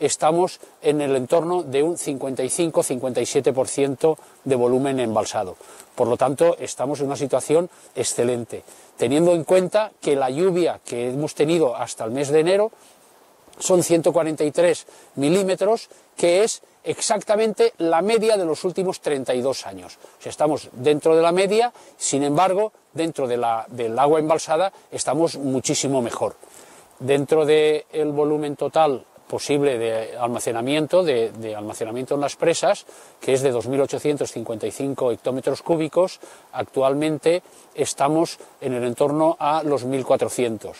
estamos en el entorno de un 55-57% de volumen embalsado. Por lo tanto, estamos en una situación excelente, teniendo en cuenta que la lluvia que hemos tenido hasta el mes de enero son 143 milímetros, que es exactamente la media de los últimos 32 años. O estamos dentro de la media, sin embargo, dentro de la, del agua embalsada estamos muchísimo mejor. Dentro del volumen total posible de almacenamiento, de, almacenamiento en las presas, que es de 2.855 hectómetros cúbicos, actualmente estamos en el entorno a los 1.400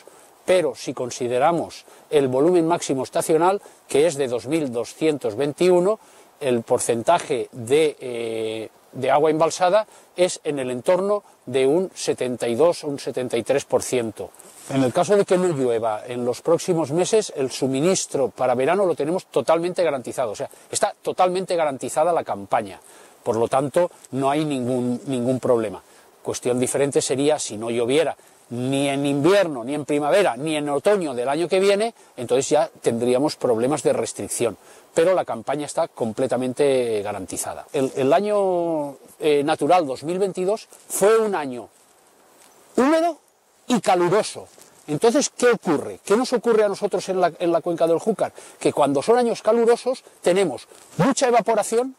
pero si consideramos el volumen máximo estacional, que es de 2.221, el porcentaje de, eh, de, agua embalsada es en el entorno de un 72 o un 73%. En el caso de que no llueva en los próximos meses, el suministro para verano lo tenemos totalmente garantizado, o sea, está totalmente garantizada la campaña. Por lo tanto, no hay ningún, ningún problema. Cuestión diferente sería si no lloviera ni en invierno, ni en primavera, ni en otoño del año que viene, entonces ya tendríamos problemas de restricción. Pero la campaña está completamente garantizada. El, el año eh, natural 2022 fue un año húmedo y caluroso. Entonces, ¿qué ocurre? ¿Qué nos ocurre a nosotros en la, en la cuenca del Júcar? Que cuando son años calurosos tenemos mucha evaporación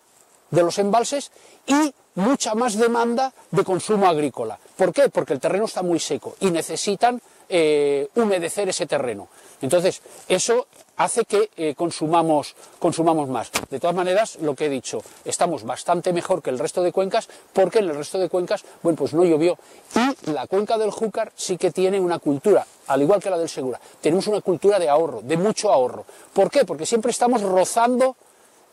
de los embalses y mucha más demanda de consumo agrícola. ¿Por qué? Porque el terreno está muy seco y necesitan eh, humedecer ese terreno. Entonces, eso hace que eh, consumamos, consumamos más. De todas maneras, lo que he dicho, estamos bastante mejor que el resto de cuencas, porque en el resto de cuencas, bueno, pues no llovió. Y la cuenca del Júcar sí que tiene una cultura, al igual que la del Segura, tenemos una cultura de ahorro, de mucho ahorro. ¿Por qué? Porque siempre estamos rozando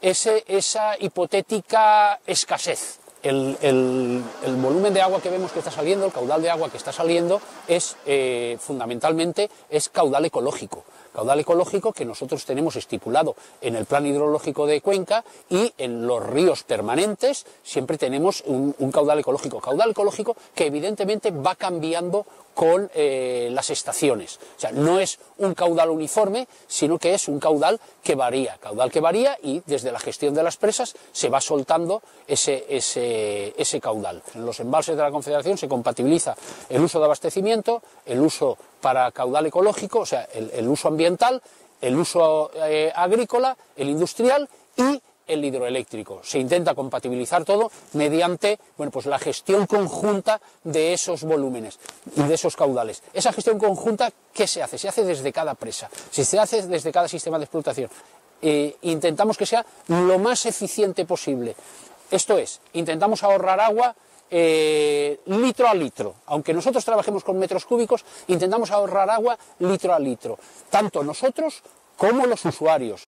ese, esa hipotética escasez. El, el, volumen de agua que vemos que está saliendo, el caudal de agua que está saliendo, es eh, fundamentalmente es caudal ecológico. Caudal ecológico que nosotros tenemos estipulado en el plan hidrológico de Cuenca y en los ríos permanentes siempre tenemos un, caudal ecológico. Caudal ecológico que evidentemente va cambiando con eh, las estaciones. O sea, no es un caudal uniforme, sino que es un caudal que varía, caudal que varía y desde la gestión de las presas se va soltando ese, ese, ese caudal. En los embalses de la Confederación se compatibiliza el uso de abastecimiento, el uso para caudal ecológico, o sea, el, uso ambiental, el uso eh, agrícola, el industrial y el hidroeléctrico. Se intenta compatibilizar todo mediante bueno, pues la gestión conjunta de esos volúmenes y de esos caudales. Esa gestión conjunta, ¿qué se hace? Se hace desde cada presa, se hace desde cada sistema de explotación. Eh, intentamos que sea lo más eficiente posible. Esto es, intentamos ahorrar agua eh, litro a litro. Aunque nosotros trabajemos con metros cúbicos, intentamos ahorrar agua litro a litro. Tanto nosotros como los usuarios.